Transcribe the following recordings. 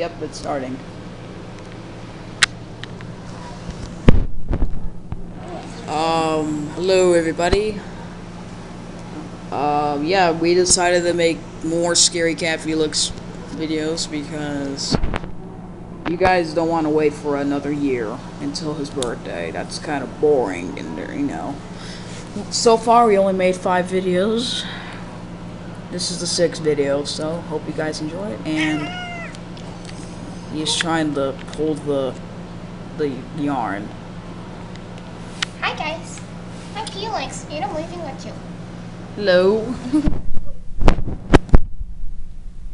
Yep, it's starting. Um, hello everybody. Um, yeah, we decided to make more Scary Cat Felix videos because you guys don't want to wait for another year until his birthday. That's kind of boring, and you know. So far, we only made five videos. This is the sixth video, so hope you guys enjoy it. And he's trying to pull the the yarn. Hi guys, I'm Felix, and I'm leaving with you. Hello.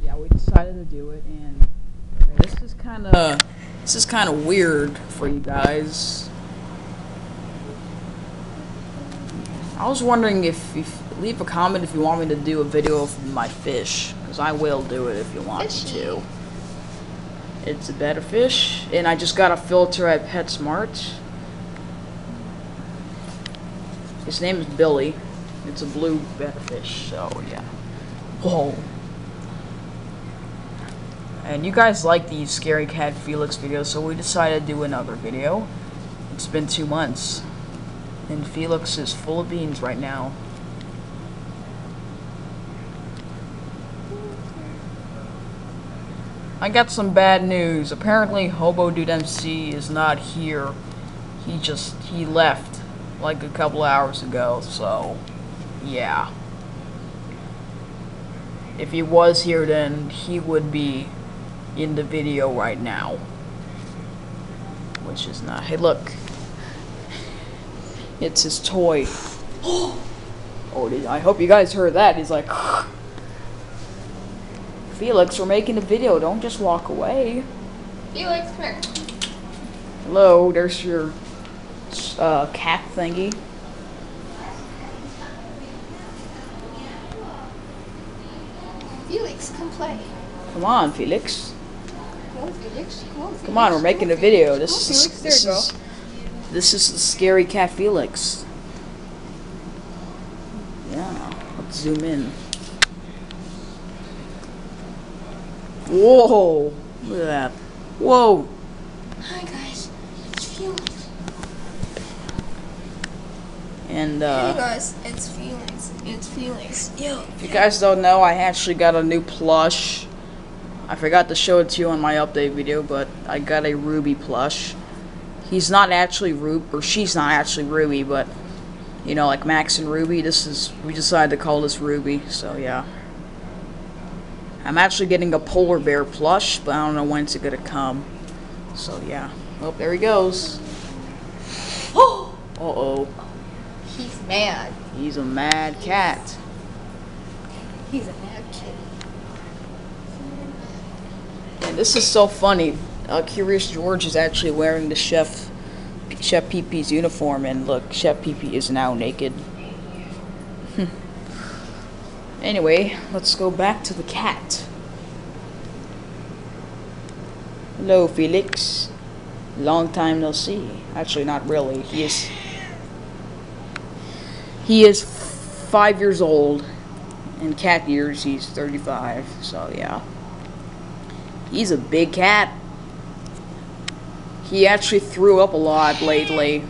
yeah, we decided to do it, and this is kind of this is kind of weird for you guys. I was wondering if, if leave a comment if you want me to do a video of my fish, because I will do it if you want me Fishy. to. It's a betta fish, and I just got a filter at PetSmart. His name is Billy. It's a blue betta fish, so yeah. Whoa. And you guys like these Scary Cat Felix videos, so we decided to do another video. It's been two months. And Felix is full of beans right now. I got some bad news. Apparently Hobo Dude MC is not here. He just he left like a couple hours ago, so yeah. If he was here then he would be in the video right now. Which is not hey look. It's his toy. Oh, I hope you guys heard that. He's like, oh, Felix, we're making a video. Don't just walk away. Felix, come here. Hello, there's your uh, cat thingy. Felix, come play. Come on, Felix. Come on, Felix. Come on, Felix. Come on, we're making a video. This on, is. This is this is the scary cat Felix. Yeah, let's zoom in. Whoa! Look at that. Whoa! Hi guys, it's Felix. And hey uh, guys, it's Felix. It's Felix. Yo. if you guys don't know, I actually got a new plush. I forgot to show it to you on my update video, but I got a Ruby plush. He's not actually Ruby, or she's not actually Ruby, but you know, like Max and Ruby. This is we decided to call this Ruby, so yeah. I'm actually getting a polar bear plush, but I don't know when it's gonna come. So yeah. Oh, there he goes. Oh, Uh oh, he's mad. he's a mad cat. He's a mad kitty. And this is so funny. Uh, Curious George is actually wearing the chef Chef PP's uniform, and look, Chef PP is now naked. Anyway, let's go back to the cat. Hello, Felix. Long time no see. Actually, not really. He is. He is five years old. In cat years, he's 35. So yeah. He's a big cat. He actually threw up a lot lately.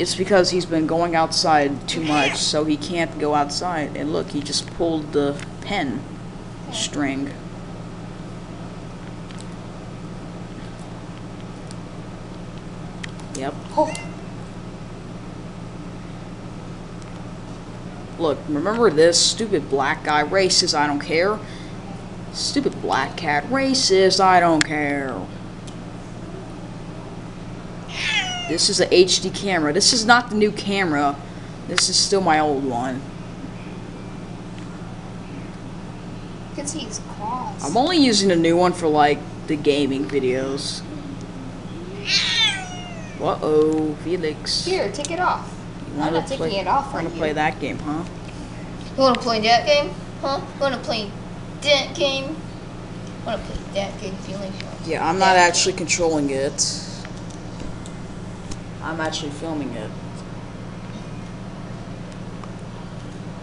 It's because he's been going outside too much, so he can't go outside. And look, he just pulled the pen string. Yep. Oh, Look, remember this? Stupid black guy. Racist, I don't care. Stupid black cat. Racist, I don't care. This is a HD camera. This is not the new camera. This is still my old one. you can see his claws. I'm only using the new one for like the gaming videos. Uh oh, Felix. Here, take it off. You I'm not taking play, it off Wanna right play here. that game, huh? You wanna play that game? Huh? You wanna play that game? You Wanna play that game, Felix? Yeah, I'm not That actually controlling it. I'm actually filming it.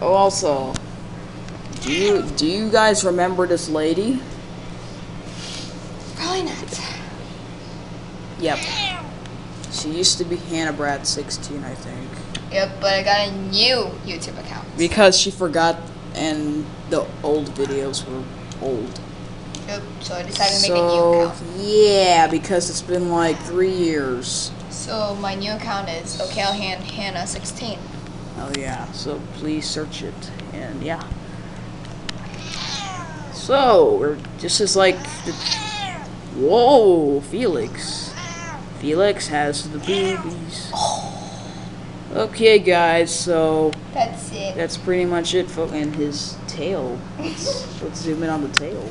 Oh, also, do you do you guys remember this lady? Probably not. Yep. She used to be Hannah Brad 16, I think. Yep, but I got a new YouTube account. Because she forgot and the old videos were old. Yep, so I decided to make a new So, account. yeah, because it's been like three years. So my new account is OKLHan Hannah 16. Oh, yeah. So please search it. And yeah. So, we're just as like. The, whoa, Felix. Felix has the boobies. Okay, guys, so That's it. that's pretty much it for and his tail. Let's, let's zoom in on the tail.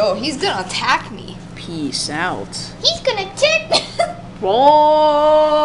Oh, he's gonna attack me. Peace out. He's gonna attack me. Bye.